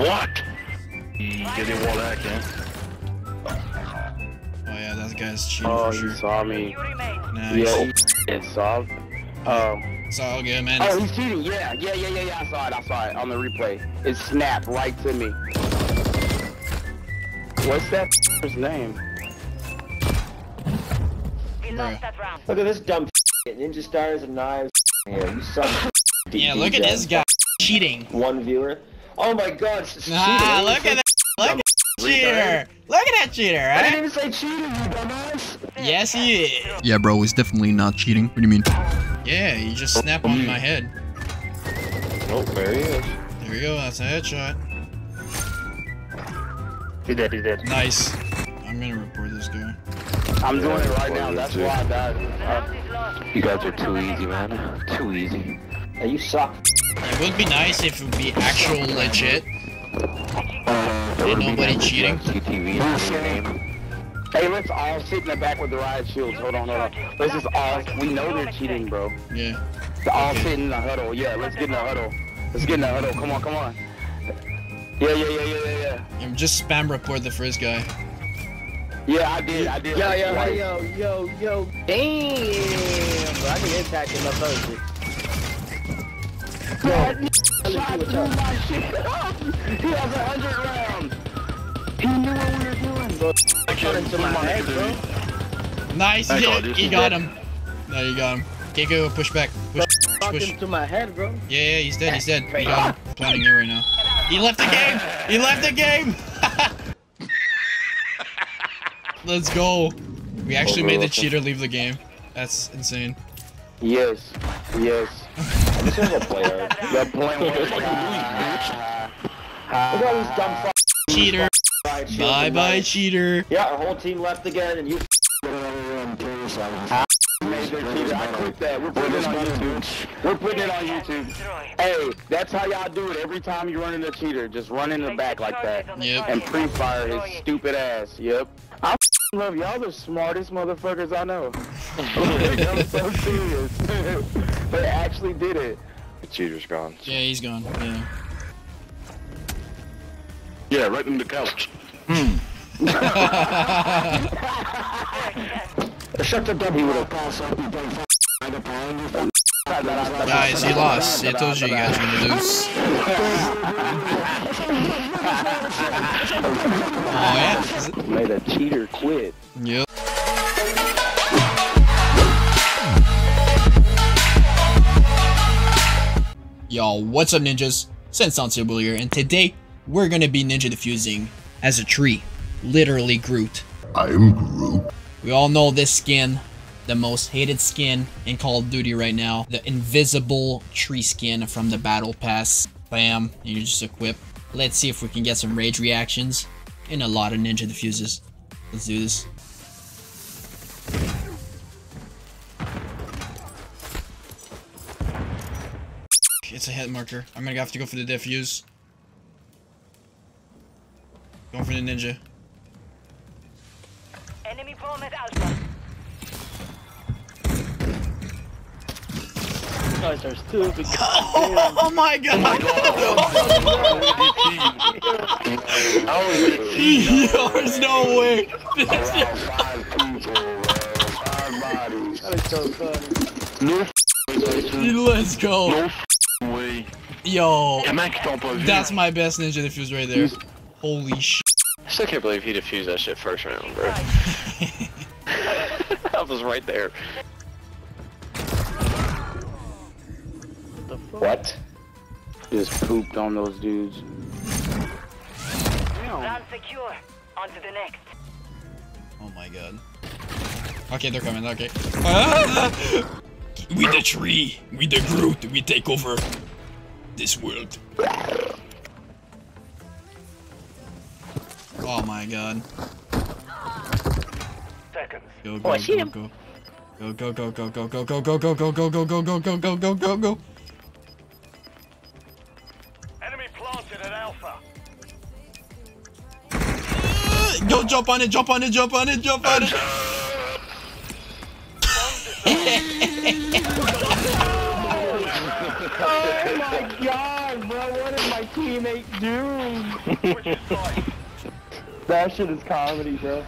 What? Get it while I can. Oh yeah, that guy's cheating Oh, for he saw me. Nice. Yeah, he it's soft. Um. It's all good, man. Oh, he's cheating. Yeah, yeah, yeah, yeah, yeah. I saw it. I saw it on the replay. It snapped right to me. What's that f***er's name? We lost that round. Look at this dumb ninja stars and knives here. You suck. yeah, look at this guy cheating. One viewer. Oh my god. Ah, look at that. Look at that cheater. Look at that cheater, I didn't even say cheating, you dumbass. Yes, he is. Yeah, bro, he's definitely not cheating. What do you mean? Yeah, you just snap on my head. Oh, there he is. There we go. That's a headshot. He did, he did. Nice. I'm gonna report this guy. I'm doing it right now. That's why I died. The Uh, round is lost. You guys are too easy, man. Too easy. Hey, you suck. It would be nice if it would be actual legit. Uh, Ain't nobody cheating. CTV is your name. hey, let's all sit in the back with the riot shields. Hold on, hold on. Let's just all. We know they're cheating, bro. Yeah. Let's all sit in the huddle. Yeah, let's get in the huddle. Let's get in the huddle. Come on, come on. Yeah, yeah, yeah, yeah, yeah, yeah. yeah just spam report the first guy. Yeah, I did. I did. Yo, yo, yo, yo, yo. Damn, bro. I need impact in my first. God, shot through my shit. he has a hundred rounds. He knew what we were doing, bro. Shot into my head, bro. Nice hit. got you, He got dead. him. No, you got him. Okay, go. Push back. Push, Shot push. into my head, bro. Yeah, yeah, he's dead. He's dead. You got him. Planning it right now. He left the game. He left the game. Let's go. We actually oh, made the cheater leave the game. That's insane. Yes, yes. This is a player. The point was. Look at all these dumb fuck. Cheater. Bye bye, cheater. Yeah, our whole team left again, and you. Made cheater. I clipped that. We're putting it on YouTube. We're putting it on YouTube. Hey, that's how y'all do it every time you run into a cheater. Just run in the back like that. Yep. And pre-fire his stupid ass. Yep. I love y'all the smartest motherfuckers I know. I'm so serious. they actually did it. The cheater's gone. Yeah, he's gone. Yeah. Yeah, right in the couch. Hmm. Shut the W. Guys, he lost. I told you you guys were gonna lose. oh yeah. Made a cheater quit. Yep. Yo, what's up ninjas? Sensansable here, and today we're gonna be ninja defusing as a tree. Literally Groot. I'm Groot. We all know this skin, the most hated skin in Call of Duty right now. The invisible tree skin from the Battle Pass. Bam, you just equip. Let's see if we can get some rage reactions and a lot of ninja defuses. Let's do this. It's a hit marker. I'm gonna have to go for the defuse. Going for the ninja. Enemy bomb at Alpha. Guys are stupid. Oh my god! Oh there's no way! Five people, bro. Five bodies. That is so funny. No Let's go! Yo, Comment qui t'ont pas vu. that's my best ninja defuse right there. Holy sh! I still can't believe he defused that shit first round, bro. I was right there. What? Just pooped on those dudes. Round secure. On to the next. Oh my god. Okay, they're coming, okay. Ah! We the tree, we the Groot, we take over this world. Oh my god. Seconds. Go, go, go, go. Go, go, go, go, go, go, go, go, go, go, go, go, go, go, go, go, go, go, Captured Alpha. Yo, jump on it, jump on it, jump on it, jump on it. oh my god, bro, what did my teammate do? that shit is comedy, bro.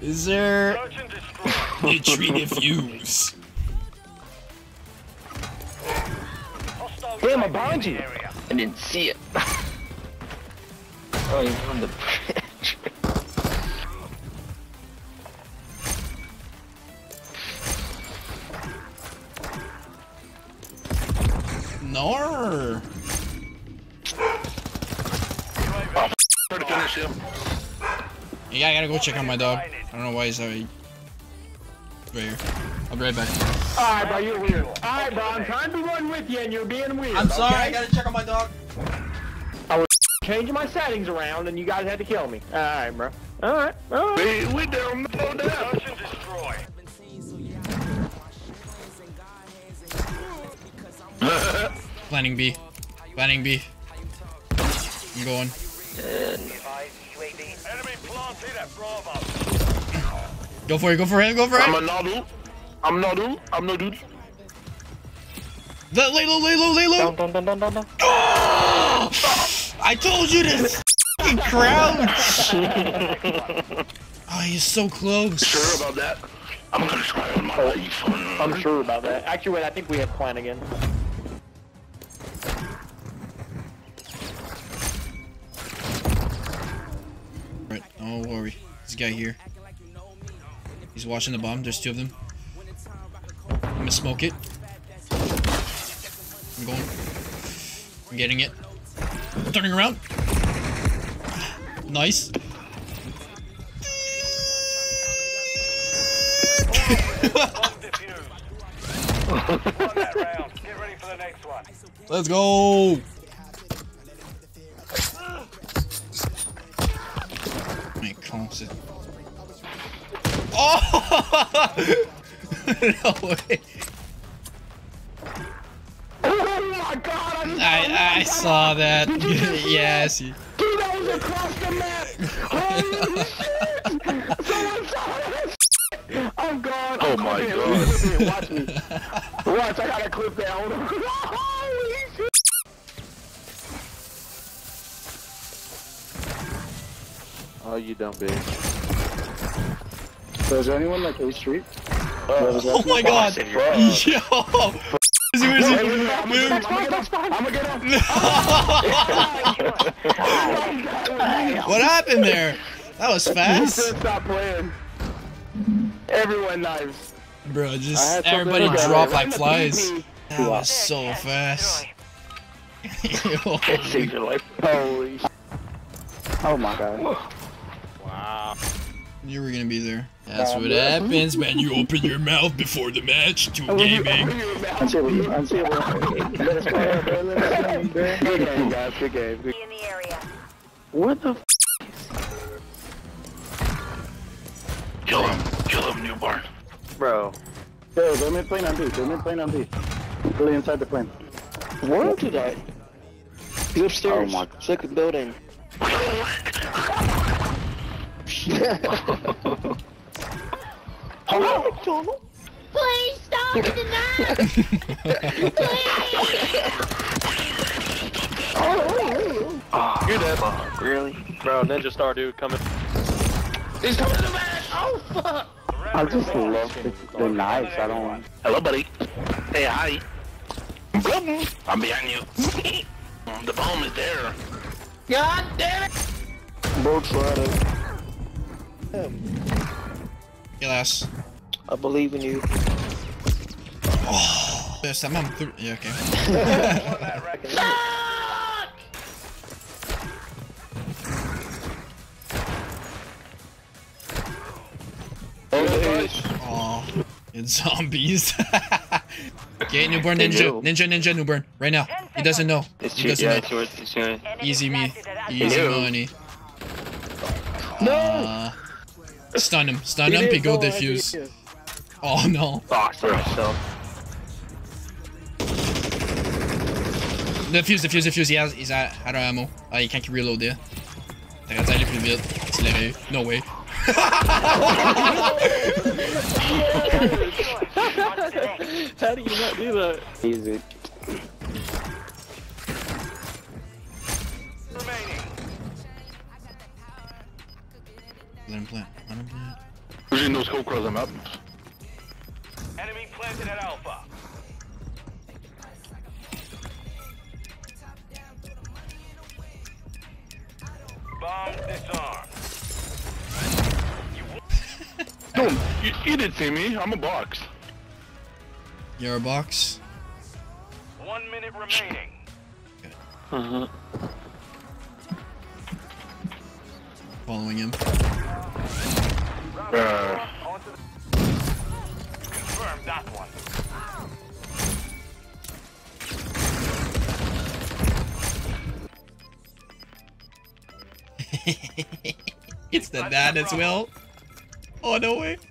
Is there... Nutrient fuse. Damn, a bungee! I didn't see it oh, he's on the bridge. No. Try to finish him. Yeah, I gotta go check on my dog. I don't know why he's already right here. I'll be right back. Alright, bro, you're weird. Alright, bro, I'm trying to run with you and you're being weird. I'm sorry, I gotta check on my dog. Changing my settings around and you guys had to kill me. Alright, bro. Alright, alright. We, we down, no doubt. Search destroy. Planning B. Planning B. I'm going. Enemy planted at Bravo. Go for it, go for it, go for it. I'm a no I'm no. I'm no. The lay low, lay low, lay low. Dun, dun, dun, dun, dun. I told you to fucking crouch. oh, he's so close. Sure about that? I'm gonna try on my life. I'm sure about that. Actually, wait, I think we have plan again. Right, don't worry. This guy here. He's watching the bomb. There's two of them. I'm gonna smoke it. I'm going. I'm getting it. Turning around. Nice. Let's go. Wait, close. Oh! no way. I I saw that. yes. Dude, that was across the map! Holy shit! Someone saw that shit! I'm gone. Oh I'm oh, my. God. Look at it. Watch me. Watch, I gotta clip that. Hold on. Holy shit! Oh, you dumb bitch. So is there anyone like A Street? Uh, oh my god. Yo. Is he- is he- Dude. I'm gonna get him. What happened there? That was He fast. said stop playing. Everyone knives. Bro, just everybody to do. dropped like flies. That was so fast. Yo. Saved your life. Holy. Oh my god. Wow. You were gonna be there. That's what happens when you open your mouth before the match to gaming. Until until Let's go, bro. Let's go, bro. Good game, guys. Good game. Good- In the area. What the f? Kill him. Kill him, newborn. Bro. Yo, go mid plane on B. Go mid plane on B. Really inside the plane. Where did I? He's upstairs. Oh my- Second building. Please stop the knife! You're dead. Really? Bro, Ninja Star dude coming. He's coming to the back. Oh! Fuck! I just love the, the knives. I don't want. Hello, buddy. Hey, hi. I'm behind you. the bomb is there. God damn it! Both sides. Kill ass. I believe in you. Oh. There's some I'm through. Yeah, okay. Won. Oh, it's zombies. okay, newborn ninja, ninja, ninja, newborn, right now. He doesn't know. It's He cheap. doesn't Yeah, know. it's yours. It's yours. Easy me, planted at Alpha. easy money. No. Stun him. Stun him, Pigo defuse. Idea. Oh no. Fuck myself. Defuse, defuse, defuse. He has, he's out, out of ammo. Ah, he can't reload there. T'aurais dû aller plus vite. Tu. No way. How do you not do that? Easy. Remaining. Let him plant close them up. Enemy planted at Alpha. Bomb disarmed. No, you, you didn't see me. I'm a box. You're a box. One minute remaining. Uh-huh. Following him. Confirm that one. It's the dad as well. Oh no way.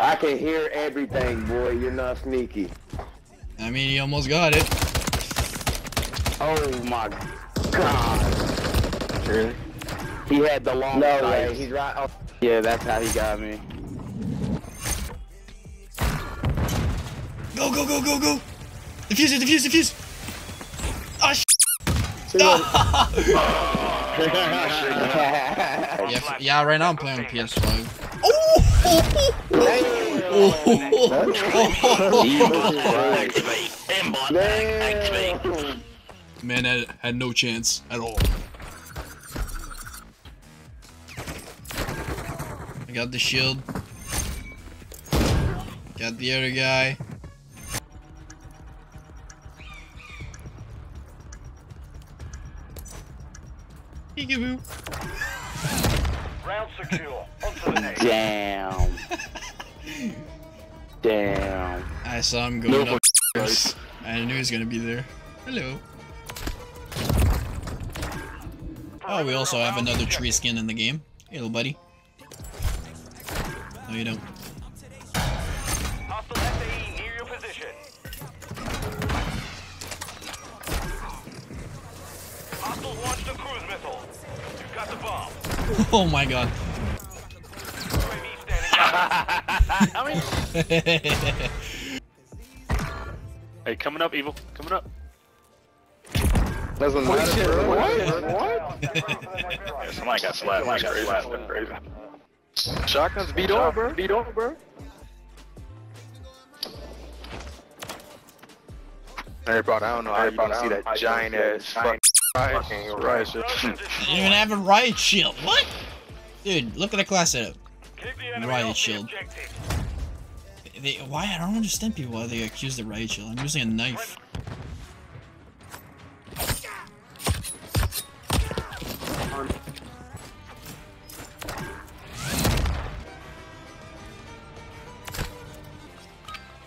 I can hear everything, boy. You're not sneaky. I mean, he almost got it. Oh my god. Really? He had the long No way. He's right. Oh. Yeah, that's how he got me. Go, go, go, go, go. Defuse it, defuse, defuse. Ah, sh yeah, f- yeah, right now I'm playing on PS5. activate. Aimbot activate. Man, I had no chance at all. I got the shield. Got the other guy. Peekaboo. Round secure. Onto the next. Damn. Damn. I saw him No going fucking upstairs. I knew he was gonna be there. Hello. Oh, we also have another tree skin in the game. Hey, little buddy. No, you don't. Oh my god. Hey, coming up, evil. Coming up. Doesn't matter, bro. What? Yeah, somebody got slapped. Somebody got slapped. That's crazy. Shotguns beat over, bro. Beat over, bro. Everybody, I don't know how you don't see that giant ass fucking fucking right. You don't even have a riot shield. What? Dude, look at the class setup. Keep the Riot shield. They, why? I don't understand people why they accuse the riot shield. I'm using a knife.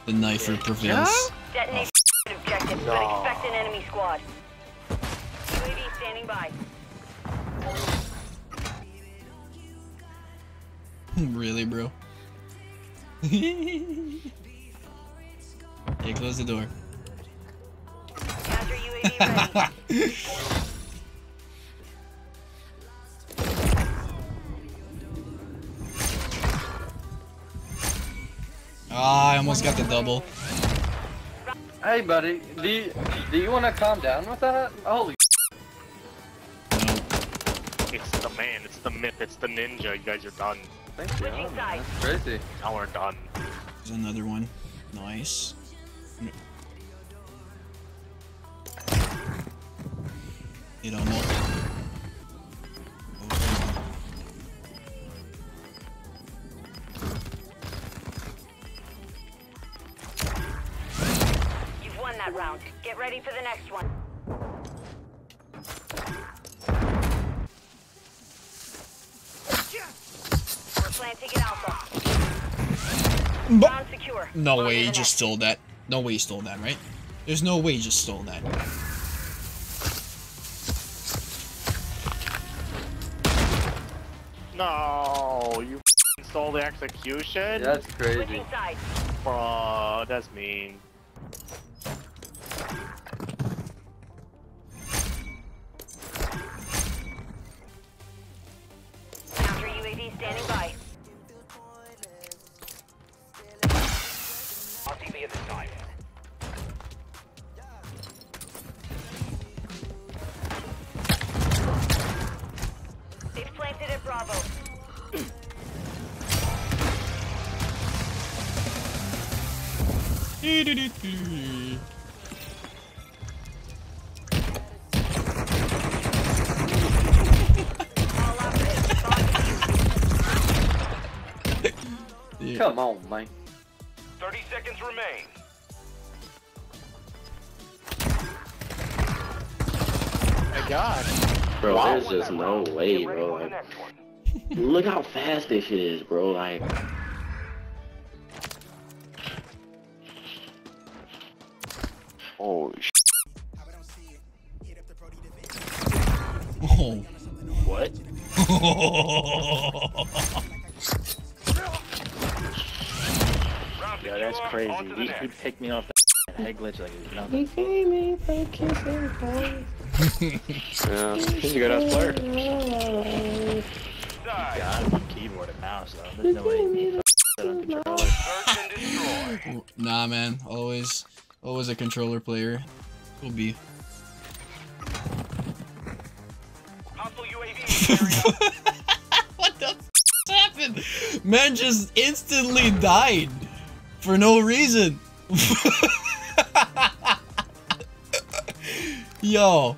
The knifer prevails. Detonate objective, but expect an enemy squad. UAV standing by. really, bro? hey, close the door. almost got the double. Hey, buddy, do you, do you want to calm down with that? Holy It's the man, it's the myth, it's the ninja. You guys are done. Thank you. Switching sides. Crazy. Now we're done. There's another one. Nice. You don't know. Get ready for the next one. We're planting at Alpha. But secure. no On way to he just next. stole that. No way he stole that, right? There's no way he just stole that. No, you stole the execution? That's crazy. Switching sides. Bro, that's mean. Come on, man. 30 seconds remain. My God. Bro, Wow. there's just no way, bro. Like, look how fast this shit is, bro. Like, Holy sh! Oh. What? Round Yo, that's crazy. on to the He, he picked me off that head glitch like it's nothing. Yeah. He's a good ass player. God, keyboard and mouse though. There's no way he set on controller. Search and destroy. Nah, man. Always, Oh, always a controller player. Will be. Hostile UAV in the area. what the f happened? Man just instantly died for no reason. Yo.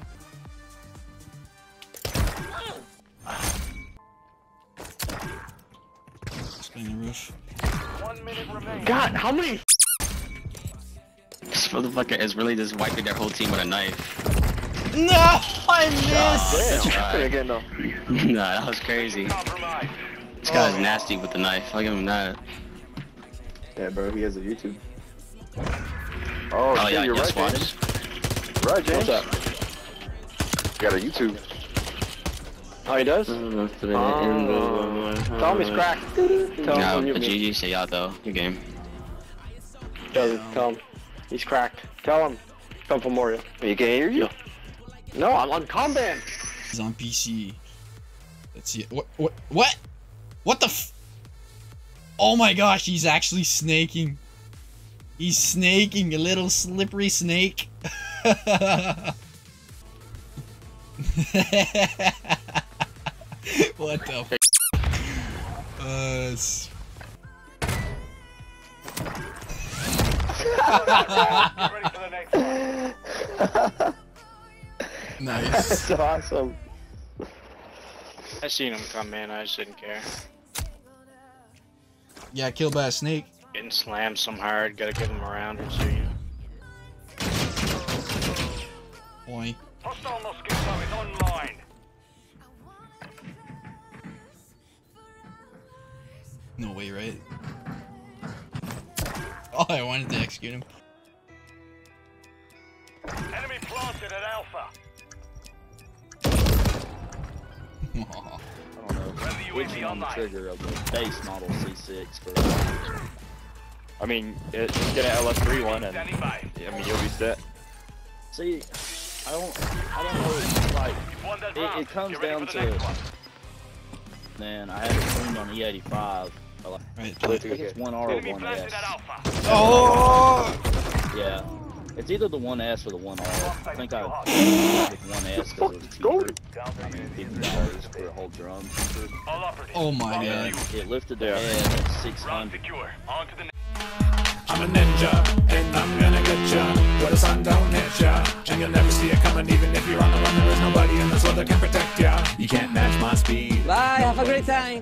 Spin the roof. One minute remaining. God, how many? This motherfucker is really just wiping their whole team with a knife. No, I missed. Damn. Try. Again though. nah, that was crazy. This guy's oh. nasty with the knife. I'll give him that. Yeah, bro. He has a YouTube. Oh, Oh shit, yeah, you're yes, right, watch. James. Right, James. What's up? You got a YouTube. Oh, he does? Oh. Tell him cracked. Tell him No, to mute but me. GG, say y'all though. Your game. Tell him. Tell him. He's cracked. Tell him. Come from Moria. You can hear you. No, I'm on combat. He's on PC. Let's see. What? What? What? What the? F oh my gosh! He's actually snaking. He's snaking a little slippery snake. what the? F uh, Get ready for the next one. nice. That's awesome. I seen him come in, I just didn't care. Yeah, killed by a snake. Getting slammed some hard, gotta give him a round or two. Boy. Hostile Mosquito is online. No way, right? Oh, I wanted to execute him. Enemy planted at Alpha. I don't know. Friendly Switching UAV on the trigger of the base model C6 for. I mean, it, just get an LS3 one, and Standing by. I mean you'll be set. See, I don't, I don't know. Like, You've won that It- it comes down to- next one. man, I had it tuned on E85. But, Right. I think it's one R or one S. Oh! Yeah, it's either the one S or the one R. I think I went with one S because it was cheaper. I mean, fifty dollars for a whole drum. Oh my Round god. It lifted their head at six Round hundred. secure. On to the next. I'm a ninja, and I'm gonna get ya Where the sun don't hit ya And you'll never see it coming Even if you're on the run There is nobody in this world that can protect ya You can't match my speed Bye, have a great time.